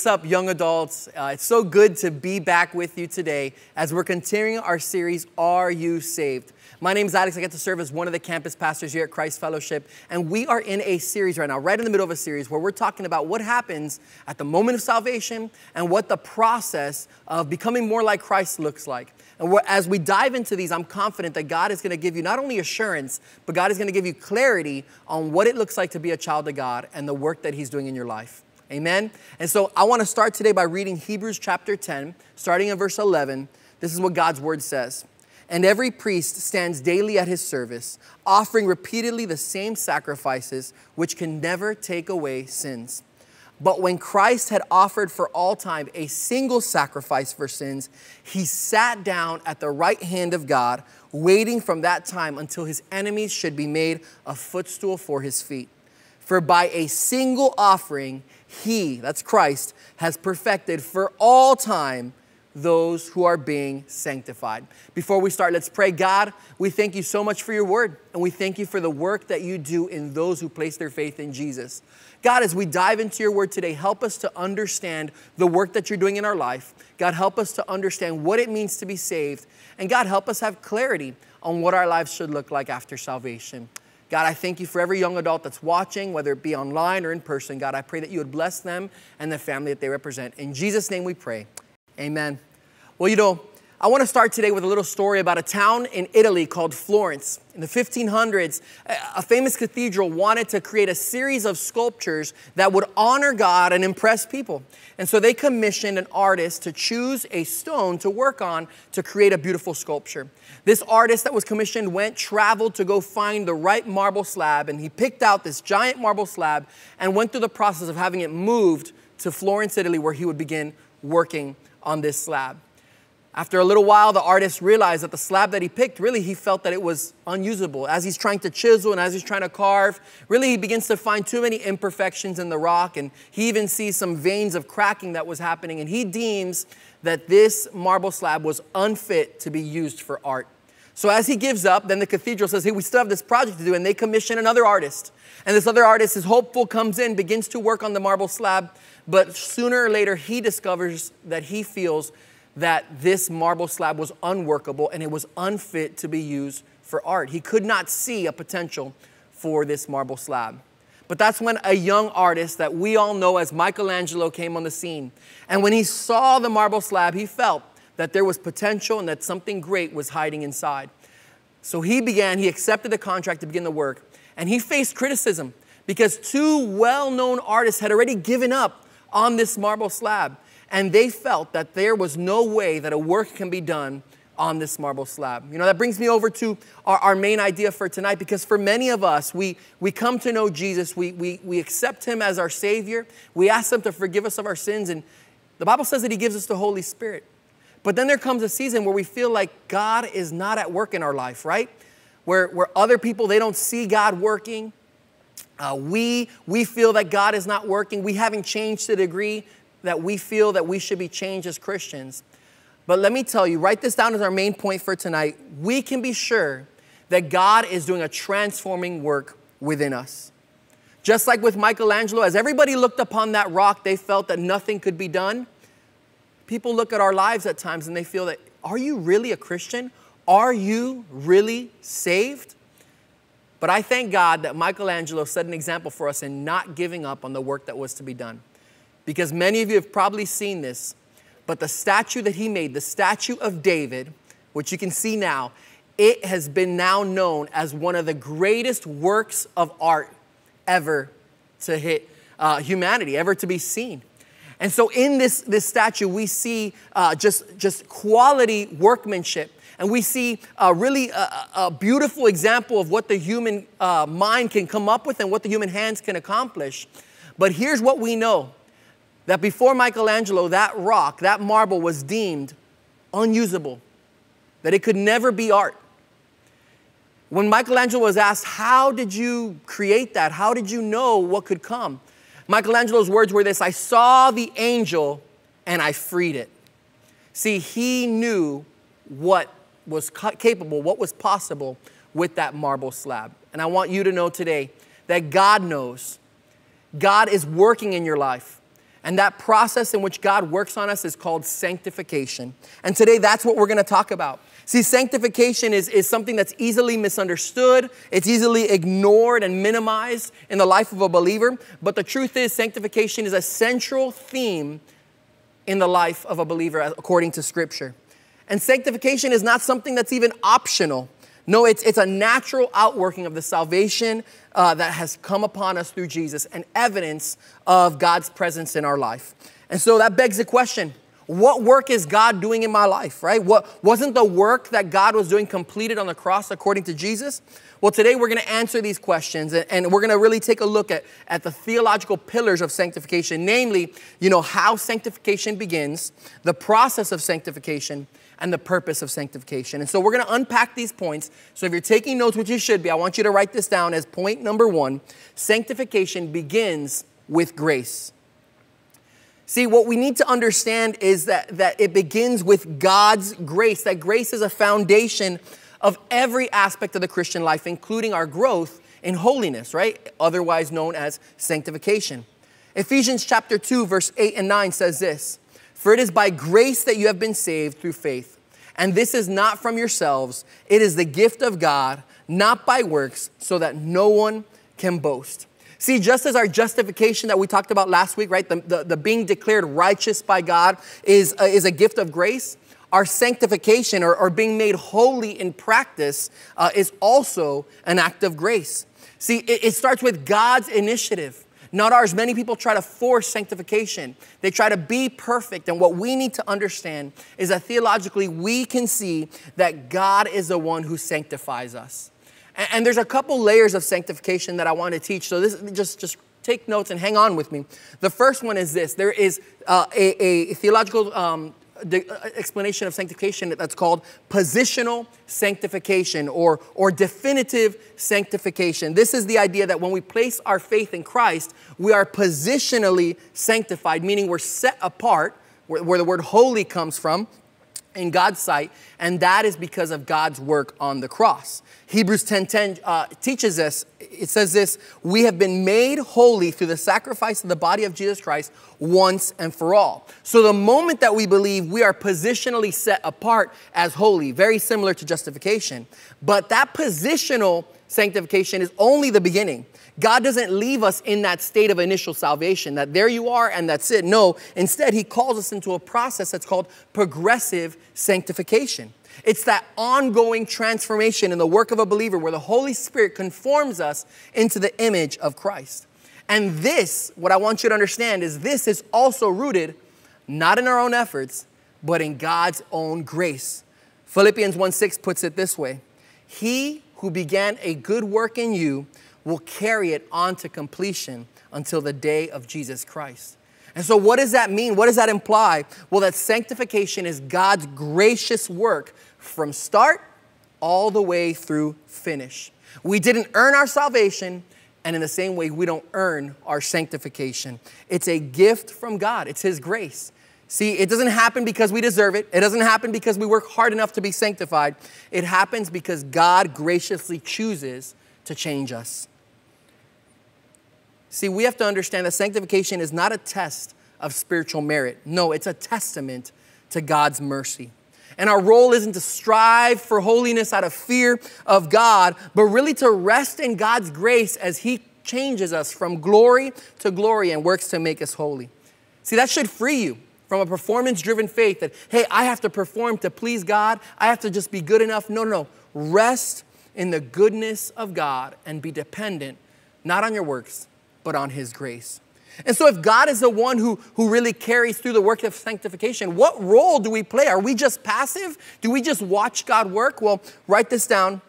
What's up, young adults? Uh, it's so good to be back with you today as we're continuing our series, Are You Saved? My name is Alex. I get to serve as one of the campus pastors here at Christ Fellowship. And we are in a series right now, right in the middle of a series, where we're talking about what happens at the moment of salvation and what the process of becoming more like Christ looks like. And as we dive into these, I'm confident that God is going to give you not only assurance, but God is going to give you clarity on what it looks like to be a child of God and the work that He's doing in your life. Amen. And so I want to start today by reading Hebrews chapter 10, starting in verse 11. This is what God's word says. And every priest stands daily at his service, offering repeatedly the same sacrifices, which can never take away sins. But when Christ had offered for all time a single sacrifice for sins, he sat down at the right hand of God, waiting from that time until his enemies should be made a footstool for his feet. For by a single offering, he, that's Christ, has perfected for all time those who are being sanctified. Before we start, let's pray. God, we thank you so much for your word, and we thank you for the work that you do in those who place their faith in Jesus. God, as we dive into your word today, help us to understand the work that you're doing in our life. God, help us to understand what it means to be saved. And God, help us have clarity on what our lives should look like after salvation. God, I thank you for every young adult that's watching, whether it be online or in person. God, I pray that you would bless them and the family that they represent. In Jesus' name we pray. Amen. Well, you know, I want to start today with a little story about a town in Italy called Florence. In the 1500s, a famous cathedral wanted to create a series of sculptures that would honor God and impress people. And so they commissioned an artist to choose a stone to work on to create a beautiful sculpture. This artist that was commissioned went, traveled to go find the right marble slab, and he picked out this giant marble slab and went through the process of having it moved to Florence, Italy, where he would begin working on this slab. After a little while, the artist realized that the slab that he picked, really, he felt that it was unusable. As he's trying to chisel and as he's trying to carve, really, he begins to find too many imperfections in the rock, and he even sees some veins of cracking that was happening, and he deems that this marble slab was unfit to be used for art. So as he gives up, then the cathedral says, hey, we still have this project to do, and they commission another artist. And this other artist is hopeful, comes in, begins to work on the marble slab, but sooner or later, he discovers that he feels that this marble slab was unworkable and it was unfit to be used for art. He could not see a potential for this marble slab. But that's when a young artist that we all know as Michelangelo came on the scene. And when he saw the marble slab, he felt that there was potential and that something great was hiding inside. So he began, he accepted the contract to begin the work. And he faced criticism because two well known artists had already given up on this marble slab and they felt that there was no way that a work can be done on this marble slab. You know, that brings me over to our, our main idea for tonight because for many of us, we, we come to know Jesus, we, we, we accept Him as our Savior, we ask Him to forgive us of our sins, and the Bible says that He gives us the Holy Spirit. But then there comes a season where we feel like God is not at work in our life, right? Where, where other people, they don't see God working. Uh, we, we feel that God is not working. We haven't changed to the degree that we feel that we should be changed as Christians. But let me tell you, write this down as our main point for tonight. We can be sure that God is doing a transforming work within us. Just like with Michelangelo, as everybody looked upon that rock, they felt that nothing could be done. People look at our lives at times and they feel that, are you really a Christian? Are you really saved? But I thank God that Michelangelo set an example for us in not giving up on the work that was to be done because many of you have probably seen this, but the statue that he made, the statue of David, which you can see now, it has been now known as one of the greatest works of art ever to hit uh, humanity, ever to be seen. And so in this, this statue, we see uh, just, just quality workmanship. And we see uh, really a, a, beautiful example of what the human uh, mind can come up with and what the human hands can accomplish. But here's what we know that before Michelangelo, that rock, that marble was deemed unusable, that it could never be art. When Michelangelo was asked, How did you create that? How did you know what could come? Michelangelo's words were this I saw the angel and I freed it. See, he knew what was capable, what was possible with that marble slab. And I want you to know today that God knows. God is working in your life. And that process in which God works on us is called sanctification. And today, that's what we're gonna talk about. See, sanctification is, is something that's easily misunderstood, it's easily ignored and minimized in the life of a believer. But the truth is, sanctification is a central theme in the life of a believer according to Scripture. And sanctification is not something that's even optional. No, it's, it's a natural outworking of the salvation uh, that has come upon us through Jesus and evidence of God's presence in our life. And so that begs the question what work is God doing in my life, right? What wasn't the work that God was doing completed on the cross according to Jesus? Well, today we're going to answer these questions and, and we're going to really take a look at, at the theological pillars of sanctification, namely, you know, how sanctification begins, the process of sanctification, and the purpose of sanctification. And so we're going to unpack these points. So if you're taking notes, which you should be, I want you to write this down as point number one sanctification begins with grace. See, what we need to understand is that, that it begins with God's grace, that grace is a foundation of every aspect of the Christian life, including our growth in holiness, right? Otherwise known as sanctification. Ephesians chapter 2, verse 8 and 9 says this For it is by grace that you have been saved through faith. And this is not from yourselves, it is the gift of God, not by works, so that no one can boast. See, just as our justification that we talked about last week, right, the, the, the being declared righteous by God is, uh, is a gift of grace, our sanctification or, or being made holy in practice uh, is also an act of grace. See, it, it starts with God's initiative not ours. Many people try to force sanctification. They try to be perfect. And what we need to understand is that theologically, we can see that God is the one who sanctifies us. And, there's a couple layers of sanctification that I want to teach. So this just just take notes and hang on with me. The first one is this: there is uh, a, a, theological um, uh, explanation of sanctification that's called positional sanctification or, or definitive sanctification. This is the idea that when we place our faith in Christ, we are positionally sanctified, meaning we're set apart, where, where the word holy comes from, in God's sight, and that is because of God's work on the cross. Hebrews 10:10 10, 10, uh, teaches us. It says this: We have been made holy through the sacrifice of the body of Jesus Christ once and for all. So the moment that we believe, we are positionally set apart as holy, very similar to justification. But that positional sanctification is only the beginning. God doesn't leave us in that state of initial salvation, that there you are and that's it. No, instead, He calls us into a process that's called progressive sanctification. It's that ongoing transformation in the work of a believer where the Holy Spirit conforms us into the image of Christ. And this, what I want you to understand, is this is also rooted not in our own efforts, but in God's own grace. Philippians 1 6 puts it this way He who began a good work in you will carry it on to completion until the day of Jesus Christ. And so, what does that mean? What does that imply? Well, that sanctification is God's gracious work from start all the way through finish. We didn't earn our salvation, and in the same way, we don't earn our sanctification. It's a gift from God, it's His grace. See, it doesn't happen because we deserve it. It doesn't happen because we work hard enough to be sanctified. It happens because God graciously chooses to change us. See, we have to understand that sanctification is not a test of spiritual merit. No, it's a testament to God's mercy. And our role isn't to strive for holiness out of fear of God, but really to rest in God's grace as He changes us from glory to glory and works to make us holy. See, that should free you from a performance driven faith that, hey, I have to perform to please God. I have to just be good enough. No, no, no. Rest in the goodness of God and be dependent not on your works, but on His grace. And so, if God is the one who, who really carries through the work of sanctification, what role do we play? Are we just passive? Do we just watch God work? Well, write this down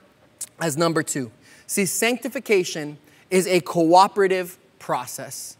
as number two. See, sanctification is a cooperative process.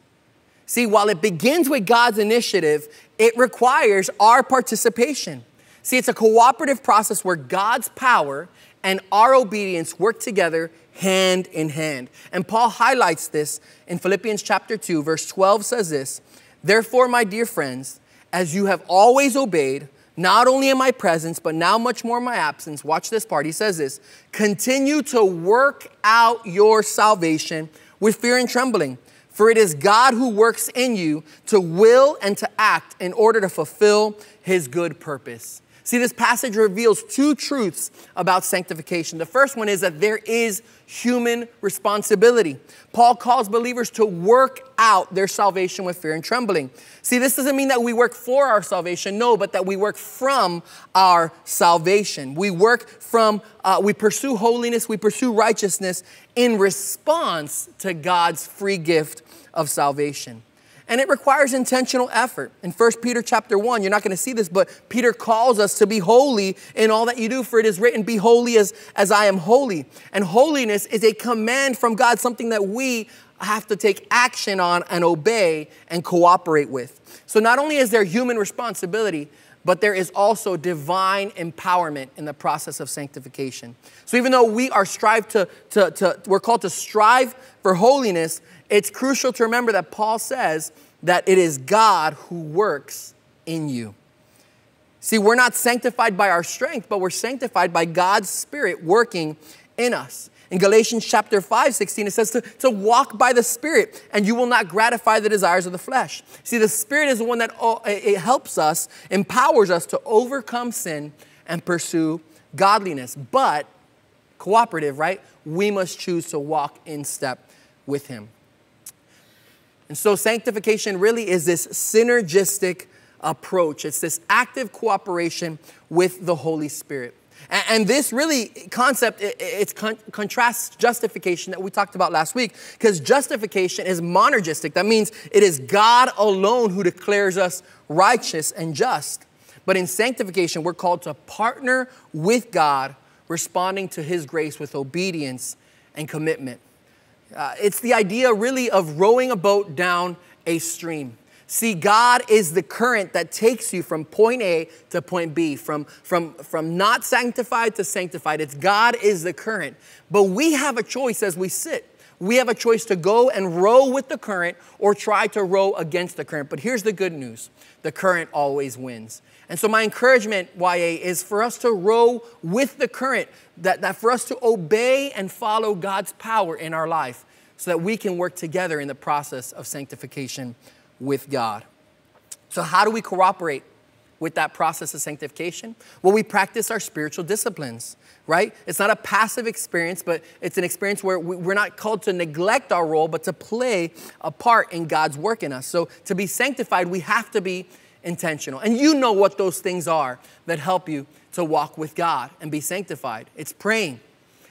See, while it begins with God's initiative, it requires our participation. See, it's a cooperative process where God's power and our obedience work together hand in hand. And Paul highlights this in Philippians chapter 2, verse 12 says this Therefore, my dear friends, as you have always obeyed, not only in my presence, but now much more in my absence, watch this part. He says this continue to work out your salvation with fear and trembling. For it is God who works in you to will and to act in order to fulfill his good purpose. See, this passage reveals two truths about sanctification. The first one is that there is human responsibility. Paul calls believers to work out their salvation with fear and trembling. See, this doesn't mean that we work for our salvation, no, but that we work from our salvation. We work from, uh, we pursue holiness, we pursue righteousness in response to God's free gift of salvation and it requires intentional effort. In 1 Peter chapter 1, you're not going to see this, but Peter calls us to be holy in all that you do, for it is written, Be holy as, as I am holy. And holiness is a command from God, something that we have to take action on and obey and cooperate with. So not only is there human responsibility, but there is also divine empowerment in the process of sanctification. So even though we are strive to, to, to we're called to strive for holiness, it's crucial to remember that Paul says that it is God who works in you. See, we're not sanctified by our strength, but we're sanctified by God's Spirit working in us. In Galatians chapter 5, 16, it says to, to walk by the Spirit, and you will not gratify the desires of the flesh. See, the Spirit is the one that oh, it helps us, empowers us to overcome sin and pursue godliness. But, cooperative, right? We must choose to walk in step with Him. And so sanctification really is this synergistic approach. It's this active cooperation with the Holy Spirit. And, this really concept, it, contrasts justification that we talked about last week, because justification is monergistic. That means it is God alone who declares us righteous and just. But in sanctification, we're called to partner with God, responding to his grace with obedience and commitment. Uh, it's the idea really of rowing a boat down a stream. See, God is the current that takes you from point A to point B, from, from, from not sanctified to sanctified. It's God is the current. But we have a choice as we sit. We have a choice to go and row with the current or try to row against the current. But here's the good news the current always wins. And so, my encouragement, YA, is for us to row with the current, that, that for us to obey and follow God's power in our life so that we can work together in the process of sanctification with God. So, how do we cooperate with that process of sanctification? Well, we practice our spiritual disciplines, right? It's not a passive experience, but it's an experience where we're not called to neglect our role, but to play a part in God's work in us. So, to be sanctified, we have to be intentional. And you know what those things are that help you to walk with God and be sanctified. It's praying,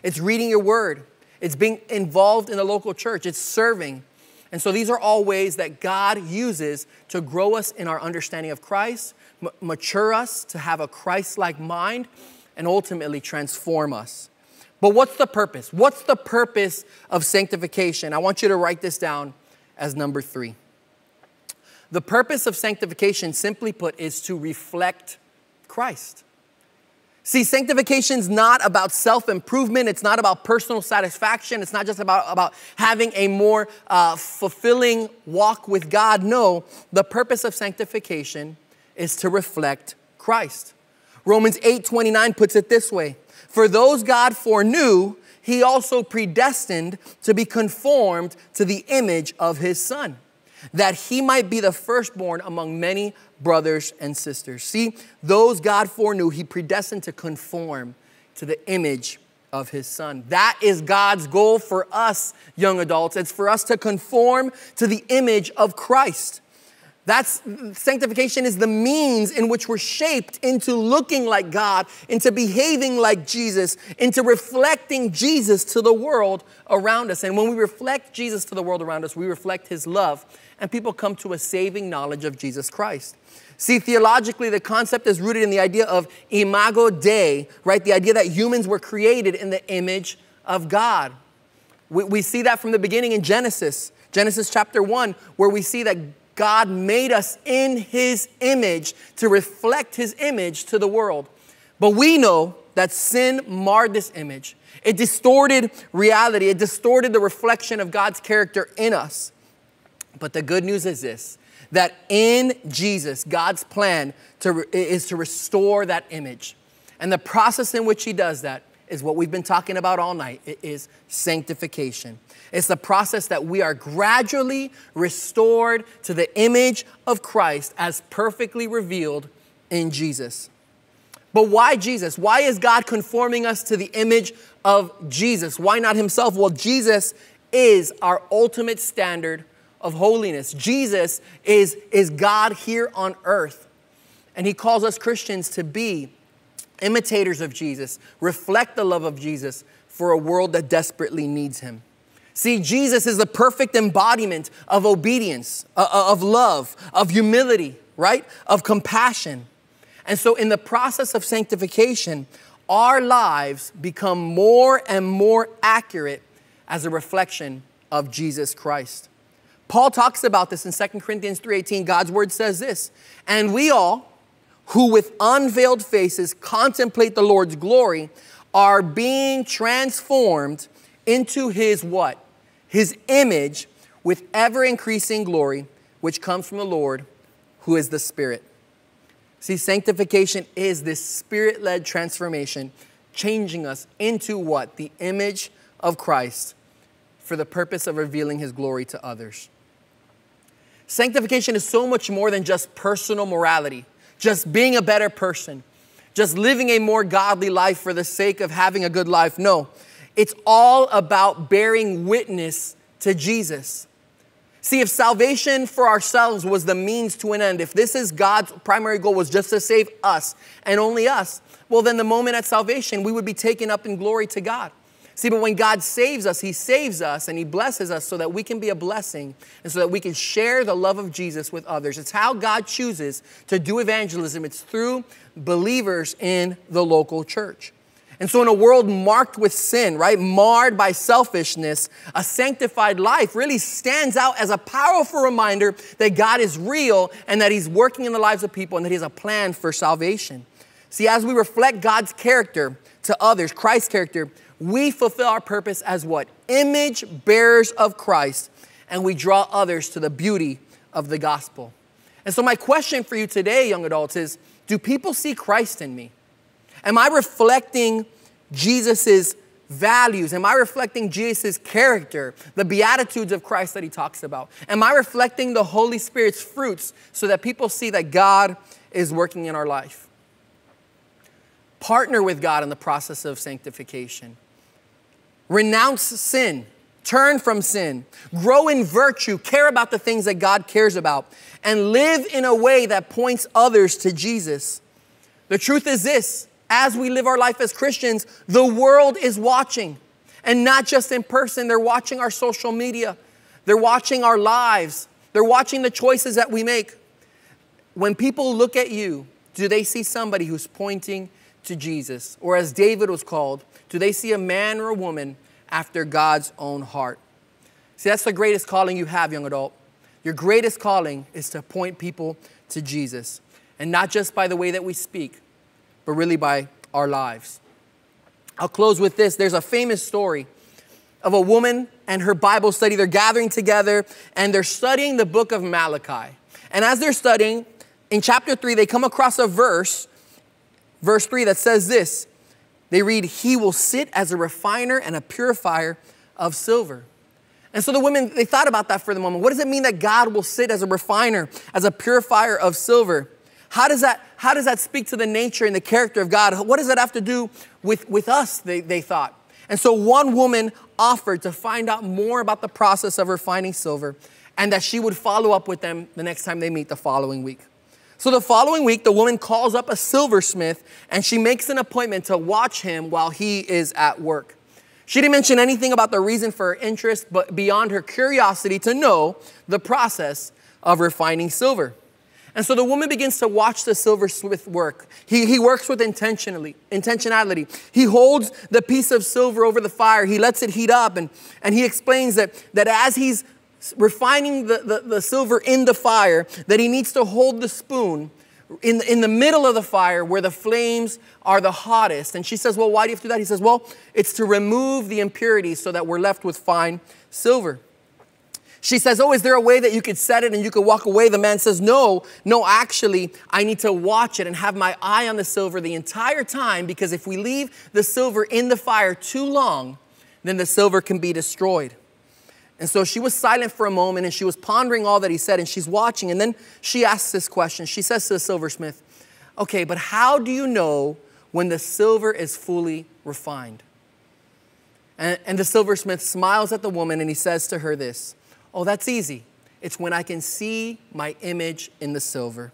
it's reading your word, it's being involved in the local church, it's serving. And so these are all ways that God uses to grow us in our understanding of Christ, mature us to have a Christ like mind, and ultimately transform us. But what's the purpose? What's the purpose of sanctification? I want you to write this down as number three. The purpose of sanctification, simply put, is to reflect Christ. See, sanctification is not about self improvement. It's not about personal satisfaction. It's not just about, about having a more uh, fulfilling walk with God. No, the purpose of sanctification is to reflect Christ. Romans 8 29 puts it this way For those God foreknew, he also predestined to be conformed to the image of his Son that he might be the firstborn among many brothers and sisters. See, those God foreknew, he predestined to conform to the image of his son. That is God's goal for us, young adults. It's for us to conform to the image of Christ. That's sanctification is the means in which we're shaped into looking like God, into behaving like Jesus, into reflecting Jesus to the world around us. And when we reflect Jesus to the world around us, we reflect his love and people come to a saving knowledge of Jesus Christ. See, theologically, the concept is rooted in the idea of imago Dei, right? The idea that humans were created in the image of God. We, we see that from the beginning in Genesis, Genesis chapter 1, where we see that God made us in His image to reflect His image to the world. But we know that sin marred this image. It distorted reality, it distorted the reflection of God's character in us. But the good news is this that in Jesus, God's plan to, is to restore that image. And the process in which He does that is what we've been talking about all night. It is sanctification. It's the process that we are gradually restored to the image of Christ as perfectly revealed in Jesus. But why Jesus? Why is God conforming us to the image of Jesus? Why not Himself? Well, Jesus is our ultimate standard of holiness. Jesus is, is God here on earth. And He calls us Christians to be imitators of Jesus, reflect the love of Jesus for a world that desperately needs Him. See, Jesus is the perfect embodiment of obedience, uh, uh, of love, of humility, right? Of compassion. And so, in the process of sanctification, our lives become more and more accurate as a reflection of Jesus Christ. Paul talks about this in 2 Corinthians 3:18. God's word says this, "And we all who with unveiled faces contemplate the Lord's glory are being transformed into his what? His image with ever increasing glory, which comes from the Lord, who is the Spirit." See, sanctification is this spirit led transformation, changing us into what? The image of Christ for the purpose of revealing his glory to others. Sanctification is so much more than just personal morality, just being a better person, just living a more godly life for the sake of having a good life. No, it's all about bearing witness to Jesus. See, if salvation for ourselves was the means to an end, if this is God's primary goal was just to save us and only us, well, then the moment at salvation, we would be taken up in glory to God. See, but when God saves us, He saves us and He blesses us so that we can be a blessing and so that we can share the love of Jesus with others. It's how God chooses to do evangelism, it's through believers in the local church. And so, in a world marked with sin, right, marred by selfishness, a sanctified life really stands out as a powerful reminder that God is real and that He's working in the lives of people and that He has a plan for salvation. See, as we reflect God's character to others, Christ's character, we fulfill our purpose as what? Image bearers of Christ, and we draw others to the beauty of the gospel. And so, my question for you today, young adults, is do people see Christ in me? Am I reflecting Jesus' values? Am I reflecting Jesus' character, the beatitudes of Christ that he talks about? Am I reflecting the Holy Spirit's fruits so that people see that God is working in our life? Partner with God in the process of sanctification. Renounce sin. Turn from sin. Grow in virtue. Care about the things that God cares about. And live in a way that points others to Jesus. The truth is this as we live our life as Christians, the world is watching. And not just in person, they're watching our social media, they're watching our lives, they're watching the choices that we make. When people look at you, do they see somebody who's pointing to Jesus? Or as David was called, do they see a man or a woman after God's own heart? See, that's the greatest calling you have, young adult. Your greatest calling is to point people to Jesus. And not just by the way that we speak, but really by our lives. I'll close with this. There's a famous story of a woman and her Bible study. They're gathering together and they're studying the book of Malachi. And as they're studying, in chapter 3, they come across a verse, verse 3, that says this. They read, He will sit as a refiner and a purifier of silver. And so the women, they thought about that for the moment. What does it mean that God will sit as a refiner, as a purifier of silver? How does that, how does that speak to the nature and the character of God? What does that have to do with, with us, they, they thought. And so one woman offered to find out more about the process of refining silver and that she would follow up with them the next time they meet the following week. So the following week, the woman calls up a silversmith and she makes an appointment to watch him while he is at work. She didn't mention anything about the reason for her interest, but beyond her curiosity to know the process of refining silver. And so the woman begins to watch the silversmith work. He, he works with intentionally, intentionality. He holds the piece of silver over the fire. He lets it heat up. And, and he explains that, that as he's refining the, the, the silver in the fire, that he needs to hold the spoon in, in the middle of the fire where the flames are the hottest. And she says, Well, why do you have to do that? He says, Well, it's to remove the impurities so that we're left with fine silver. She says, Oh, is there a way that you could set it and you could walk away? The man says, No, no, actually, I need to watch it and have my eye on the silver the entire time because if we leave the silver in the fire too long, then the silver can be destroyed. And so she was silent for a moment and she was pondering all that he said and she's watching. And then she asks this question. She says to the silversmith, Okay, but how do you know when the silver is fully refined? And, and the silversmith smiles at the woman and he says to her this Oh, that's easy. It's when I can see my image in the silver.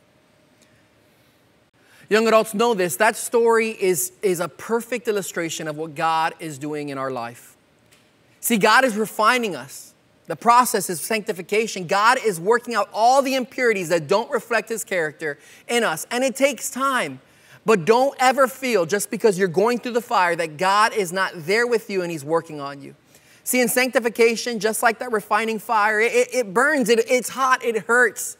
Young adults know this. That story is, is a perfect illustration of what God is doing in our life. See, God is refining us. The process is sanctification. God is working out all the impurities that don't reflect His character in us. And it takes time. But don't ever feel just because you're going through the fire that God is not there with you and He's working on you. See, in sanctification, just like that refining fire, it, it burns, it, it's hot, it hurts.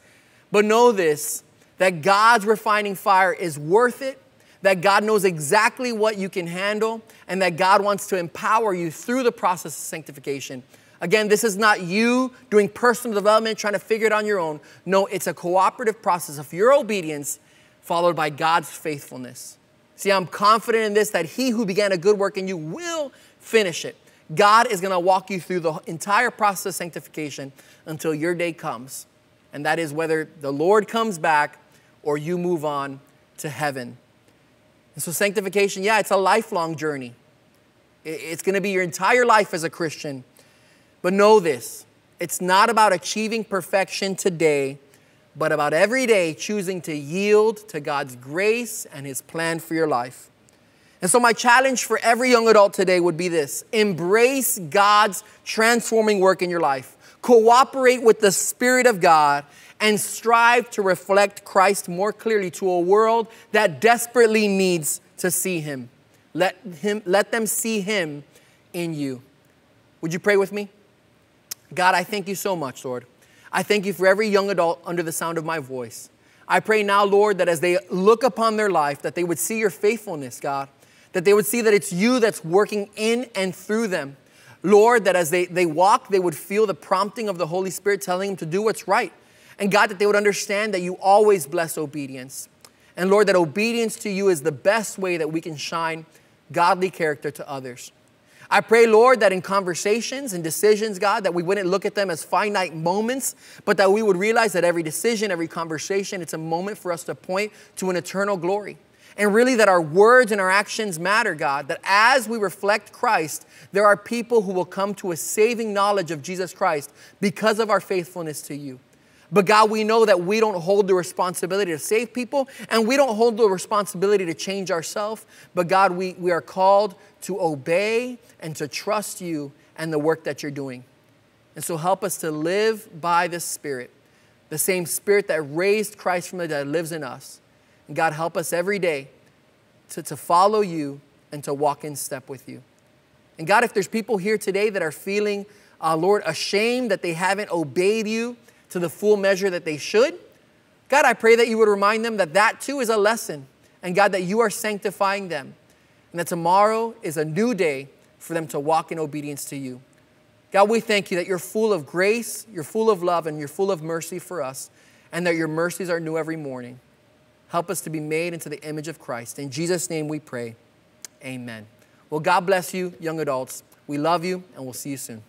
But know this that God's refining fire is worth it, that God knows exactly what you can handle, and that God wants to empower you through the process of sanctification. Again, this is not you doing personal development, trying to figure it on your own. No, it's a cooperative process of your obedience followed by God's faithfulness. See, I'm confident in this that he who began a good work in you will finish it. God is going to walk you through the entire process of sanctification until your day comes. And that is whether the Lord comes back or you move on to heaven. And so, sanctification, yeah, it's a lifelong journey. It's going to be your entire life as a Christian. But know this it's not about achieving perfection today, but about every day choosing to yield to God's grace and His plan for your life. And so, my challenge for every young adult today would be this embrace God's transforming work in your life, cooperate with the Spirit of God, and strive to reflect Christ more clearly to a world that desperately needs to see Him. Let, him, let them see Him in you. Would you pray with me? God, I thank you so much, Lord. I thank you for every young adult under the sound of my voice. I pray now, Lord, that as they look upon their life, that they would see your faithfulness, God that they would see that it's you that's working in and through them. Lord, that as they, they walk, they would feel the prompting of the Holy Spirit telling them to do what's right. And God, that they would understand that you always bless obedience. And Lord, that obedience to you is the best way that we can shine godly character to others. I pray, Lord, that in conversations and decisions, God, that we wouldn't look at them as finite moments, but that we would realize that every decision, every conversation, it's a moment for us to point to an eternal glory and really that our words and our actions matter, God. That as we reflect Christ, there are people who will come to a saving knowledge of Jesus Christ because of our faithfulness to you. But God, we know that we don't hold the responsibility to save people and we don't hold the responsibility to change ourselves. But God, we, we are called to obey and to trust you and the work that you're doing. And so help us to live by the Spirit, the same Spirit that raised Christ from the dead lives in us. And God, help us every day to, to follow you and to walk in step with you. And God, if there's people here today that are feeling, uh, Lord, ashamed that they haven't obeyed you to the full measure that they should, God, I pray that you would remind them that that too is a lesson. And God, that you are sanctifying them. And that tomorrow is a new day for them to walk in obedience to you. God, we thank you that you're full of grace, you're full of love, and you're full of mercy for us, and that your mercies are new every morning. Help us to be made into the image of Christ. In Jesus' name we pray. Amen. Well, God bless you, young adults. We love you, and we'll see you soon.